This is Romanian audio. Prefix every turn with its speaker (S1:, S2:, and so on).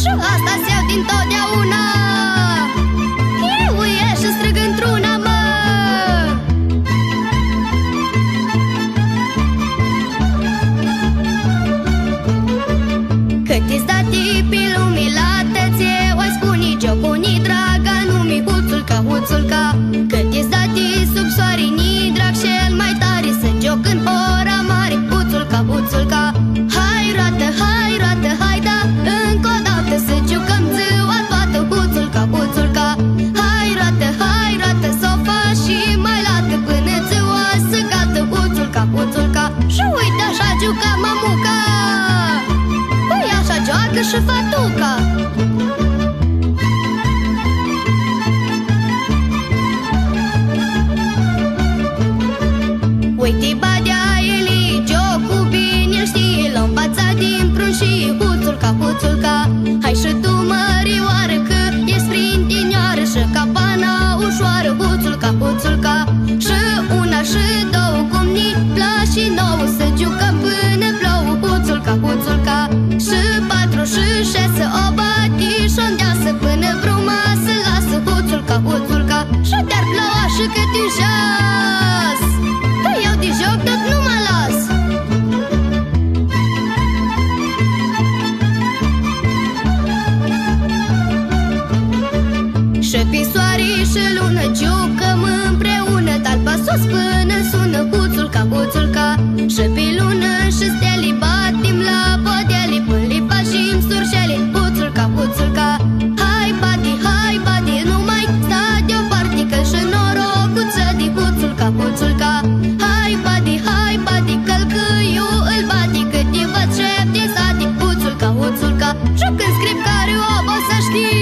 S1: Și asta se iau dintotdeauna. călca. Hai rată, hai rată, hai da. Încă o dată să jucăm ziua toată Uțulca, și mai lată Până ziua să cadă uțulca, uțulca Și uite așa juca mamuca. Păi așa joacă și fatuca. Uite, badea jos. Că eu de joc tot nu mă las. Și pisoare și lună ciucăm împreună Talpa sus până Și când scrip care o să știi.